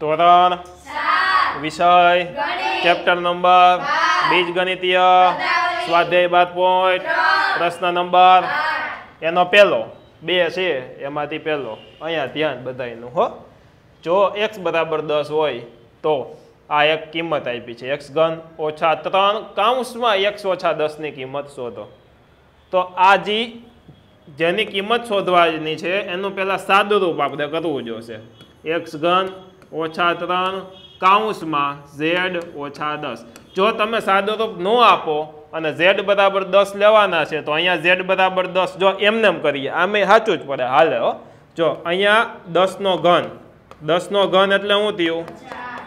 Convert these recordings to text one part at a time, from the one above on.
ધોરણ વિષય chapter number બીજ ગણિતીય. સ્વાધ્યાય બાદ પોઈન્ટ પ્રશ્ન નંબર એનો પહેલો. બે છે એમાંથી પહેલો. અહીંયા ધ્યાન બધાયનું હો. જો એક્સ બરાબર દસ હોય તો આ એક કિંમત આપી છે. એક્સ ઘન ઓછા ત્રણ કાઉન્સમાં એક્સ ઓછા દસની કિંમત શોધો. તો આ જી જેની કિંમત શોધવાની છે એનું પહેલાં સાદું રૂપ આપણે કરવું જોશે. એક્સ ઘન ઓછા ત્રણ કાઉન્સમાં ઝેડ ઓછા દસ. જો તમે સાદો રૂપ ન આપો અને ઝેડ બરાબર દસ લેવાના છે, તો અહીંયા ઝેડ બરાબર દસ. જો એમનેમ કરીએ, આમે સાચું જ પડે. હાલે હો. જો અહીંયા દસનો ઘન. દસનો ઘન એટલે શું થયું?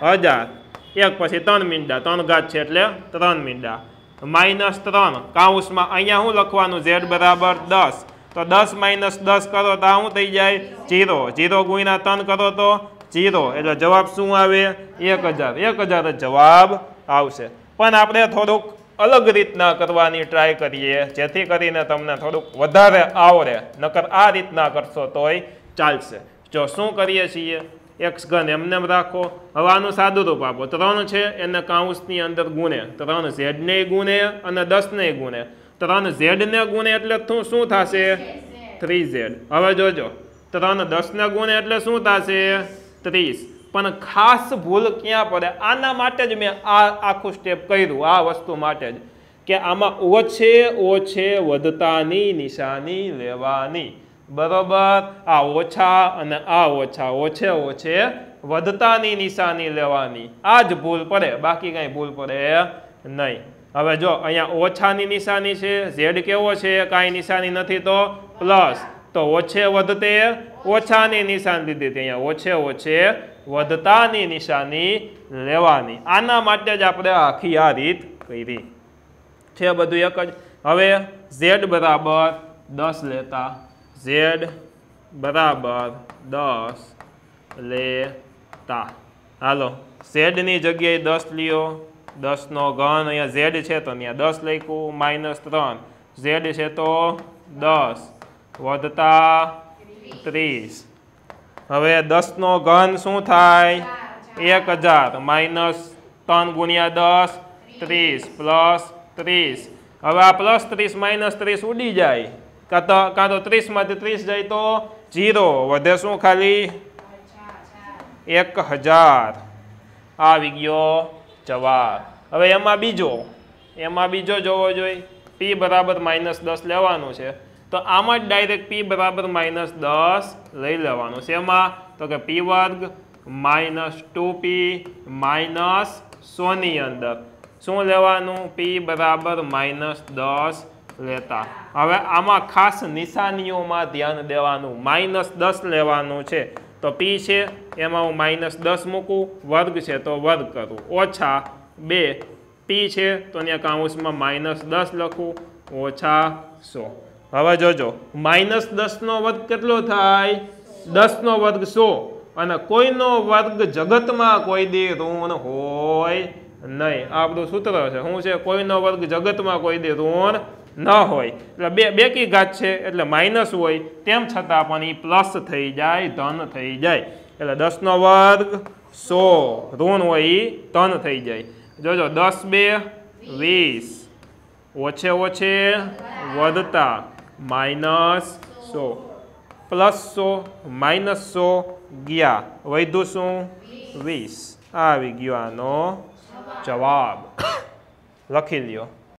હજાર. એક પછી ત્રણ મીંડા. ત્રણ ઘાત છે એટલે ત્રણ મીંડા. માઇનસ ત્રણ. કાઉન્સમાં અહીંયા શું લખવાનું? ઝેડ બરાબર દસ. તો દસ માઇનસ દસ કરો તો શું થઈ જાય? જીરો જીરો ગુણ્યા ત્રણ કરો તો જીરો એટલે જવાબ શું આવે? એક હજાર. એક હજાર જવાબ આવશે. પણ આપણે થોડુંક અલગ રીતના કરવાની ટ્રાય કરીએ. જેથી કરીને તમને થોડુંક વધારે આવડે. નકર આ રીતના કરશો તોય ચાલશે. જો શું કરીએ છીએ? એક્સ ઘન એમને એમ રાખો. હવે આનું સાદું રૂપ આપો. ત્રણ છે. એને કાઉન્સની અંદર ગુણે. ત્રણ ઝેડને ગુણે અને દસને ગુણે. ત્રણ ઝેડને ગુણે એટલે શું શું થશે? થ્રી ઝેડ હવે જોજો. ત્રણ દસને ગુણે એટલે શું થશે? ત્રીસ. પણ ખાસ ભૂલ ક્યાં પડે? આના માટે જ મેં આ આખું સ્ટેપ કર્યું. આ વસ્તુ માટે જ. કે આમાં ઓછે ઓછે વધતાની નિશાની લેવાની. બરોબર? આ ઓછા અને આ ઓછા ઓછે ઓછે વધતાની નિશાની લેવાની. આ જ ભૂલ પડે. બાકી કાંઈ ભૂલ પડે નહીં. હવે જો અહીંયા ઓછાની નિશાની છે, ઝેડ કેવો છે? કાંઈ નિશાની નથી તો? પ્લસ. તો ઓછે વધતે ઓછાની નિશાની લીધી હતી અહીંયા. ઓછે ઓછે વધતાની નિશાની લેવાની. આના માટે જ આપણે આખી આ રીત કરી. છે બધું એક જ? હવે ઝેડ બરાબર દસ લેતા. ઝેડ બરાબર દસ લેતા. હાલો. ઝેડની જગ્યાએ દસ લ્યો. દસનો ઘન, અહીંયા ઝેડ છે તો અહીંયા દસ લખ્યું, માઇનસ ત્રણ. ઝેડ છે તો દસ. વધતા ત્રીસ. હવે દસનો ઘન શું થાય? એક હજાર. માઇનસ ત્રણ ગુણ્યા દસ, ત્રીસ. પ્લસ ત્રીસ. હવે આ પ્લસ ત્રીસ, માઇનસ ત્રીસ ઉડી જાય. કાં તો કાં તો ત્રીસમાંથી ત્રીસ જાય તો જીરો વધે શું ખાલી? એક હજાર. આવી ગયો જવાબ. હવે એમાં બીજો. એમાં બીજો જોવો જોઈએ. પી બરાબર માઇનસ દસ લેવાનું છે. તો આમાં જ ડાયરેક્ટ પી બરાબર માઇનસ દસ લઈ લેવાનું છે એમાં. તો કે પી વર્ગ માઇનસ ટુ પી માઇનસ સોની અંદર. શું લેવાનું? પી બરાબર માઇનસ દસ લેતા. હવે આમાં ખાસ નિશાનીઓમાં ધ્યાન દેવાનું. માઇનસ દસ લેવાનું છે. તો પી છે, એમાં હું માઇનસ દસ મૂકું, વર્ગ છે તો વર્ગ કરું. ઓછા બે પી છે, તો ત્યાં કાઉન્સમાં માઇનસ દસ લખું, ઓછા સો. હવે જોજો, માઇનસ દસનો વર્ગ કેટલો થાય? દસનો વર્ગ સો. અને કોઈનો વર્ગ જગતમાં કોઈ દે ઋણ હોય નહીં. આ આપણું સૂત્ર છે. શું છે? કોઈનો વર્ગ જગતમાં કોઈ દે ઋણ ન હોય. એટલે બે બેકી ઘાત છે, એટલે માઇનસ હોય. તેમ છતાં પણ એ પ્લસ થઈ જાય, ધન થઈ જાય. એટલે દસનો વર્ગ સો. ઋણ હોય એ ધન થઈ જાય. જોજો, દસ બે, વીસ. ઓછે ઓછે વધતા. માઇનસ સો. પ્લસ સો, માઇનસ સો, ગયા. વૈધું શું? વીસ. આવી ગયો આનો જવાબ. લખી લ્યો.